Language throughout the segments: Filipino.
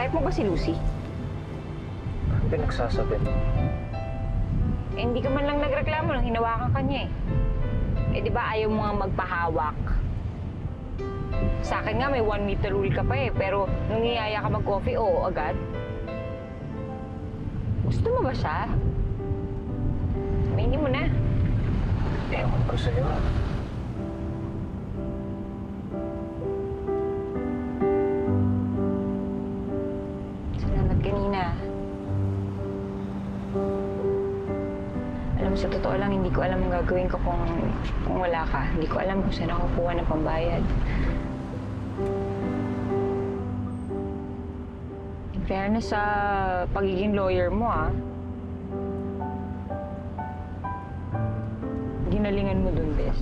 Kausap mo ba si Lucy? Ano pinagsasabi? Eh, hindi ka man lang nagreklamo nang hinawakan ka niya eh. Eh, di ba ayaw mo nga magpahawak? Sa akin nga, may one meter rule ka pa eh. Pero nung niyaya ka mag-coffee, oo agad. Gusto mo ba siya? Sabihin mo na. Ewan ko sa'yo. Alam sa totoo lang, hindi ko alam ang gagawin ko kung, kung wala ka. Hindi ko alam kung saan ako kukuha ng pambayad. In fairness sa pagiging lawyer mo, ah. Ginalingan mo dun, Bes.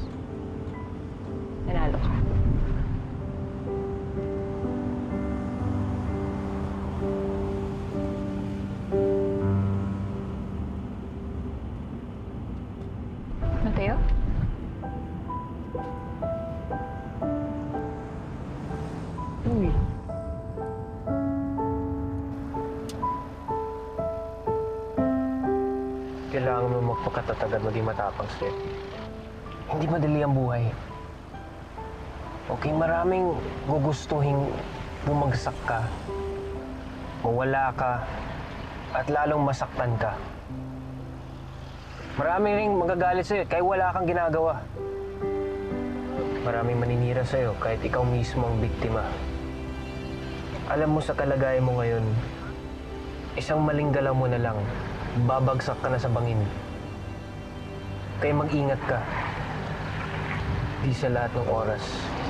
Uy. Kailangan mo magpakatatag at maging matapang, Steph. Hindi madali ang buhay. Okay, maraming gugustuhin bumagsak ka, mawala ka, at lalong masaktan ka. Marami ring magagalit sa'yo kahit wala kang ginagawa. Maraming maninira sa'yo kahit ikaw mismo ang biktima. Alam mo sa kalagayan mo ngayon, isang maling galaw mo na lang, babagsak ka na sa bangin. Kaya mag-ingat ka. Di sa lahat ng oras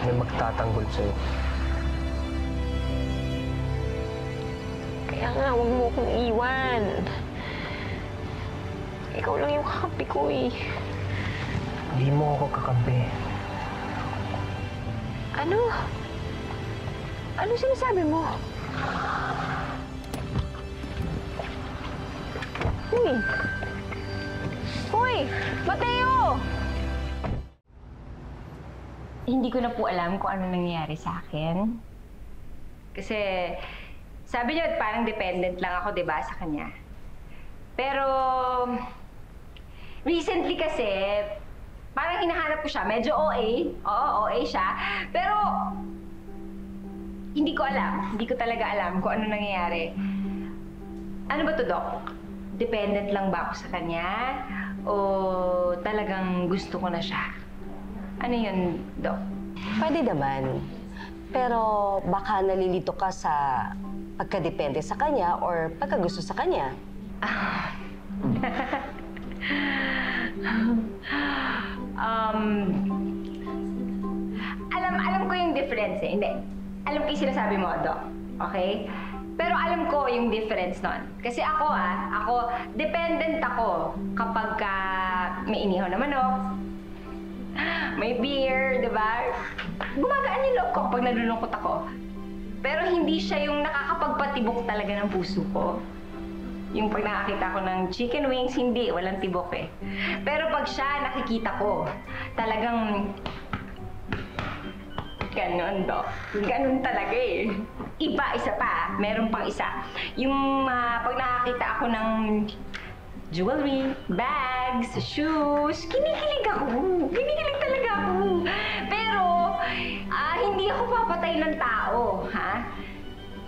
may magtatanggol sa'yo. Kaya nga, huwag mo akong iwan. Ikaw lang yung kakampi ko eh. Hindi mo ako kakampi. Ano? Ano sinasabi mo? Uy! Uy! Mateo! Hindi ko na po alam kung ano nangyayari sa akin. Kasi sabi niyo parang dependent lang ako, 'di ba, sa kanya. Pero recently kasi parang hinahanap ko siya. Medyo OA. Oo, OA siya. Pero hindi ko alam. Hindi ko talaga alam kung ano nangyayari. Ano ba to, Doc? Dependent lang ba ako sa kanya? O talagang gusto ko na siya? Ano yun, Doc? Pwede naman. Pero baka nalilito ka sa pagkadepende sa kanya or pagkagusto sa kanya. um, alam, alam ko yung difference eh. Hindi. Alam ko yung sinasabi mo, Doc. Okay? Pero alam ko yung difference nun. Kasi ako ah, ako, dependent ako kapag ka may inihaw na manok, may beer, di ba? Gumagaan yung loob ko kapag nalulungkot ako. Pero hindi siya yung nakakapagpatibok talaga ng puso ko. Yung pag nakakita ko ng chicken wings, hindi. Walang tibok eh. Pero pag siya nakikita ko, talagang... Ganon, Doc. Ganon talaga eh. Iba, isa pa. Meron pang isa. Yung ah, pag nakakita ako ng jewelry, bags, shoes, kinikilig ako. Kinikilig talaga ako. Pero, ah, hindi ako papatay ng tao, ha?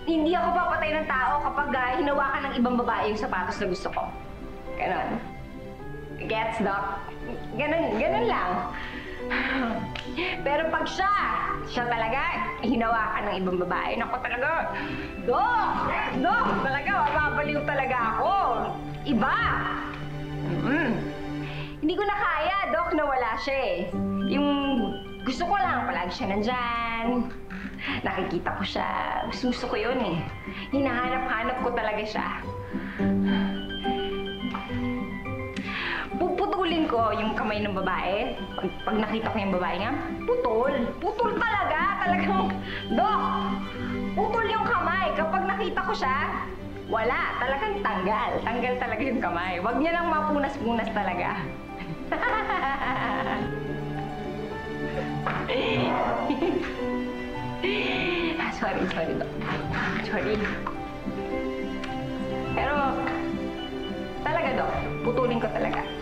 Hindi ako papatay ng tao kapag uh, hinawakan ng ibang babae yung sapatos na gusto ko. Ganon. Gets, Doc? Ganon, ganon lang. Pero pag siya, siya talaga, hinawakan ng ibang babae, naku talaga, Doc! Doc! Talaga, mababaliw talaga ako. Iba! Mm. Hindi ko na kaya, Doc, na wala siya eh. Yung gusto ko lang, palagi siya nandyan. Nakikita ko siya. Gusto, gusto ko yun eh. Hinahanap-hanap ko talaga siya. Puputulin ko yung kamay ng babae. Pag, pag nakita ko yung babae niya, putol. Putol talaga. Talagang, Dok! Putol yung kamay. Kapag nakita ko siya, wala. Talagang tanggal. Tanggal talaga yung kamay. Huwag niya lang mapunas-punas talaga. sorry, sorry, Dok. Sorry. Pero, talaga, Dok, putulin ko talaga.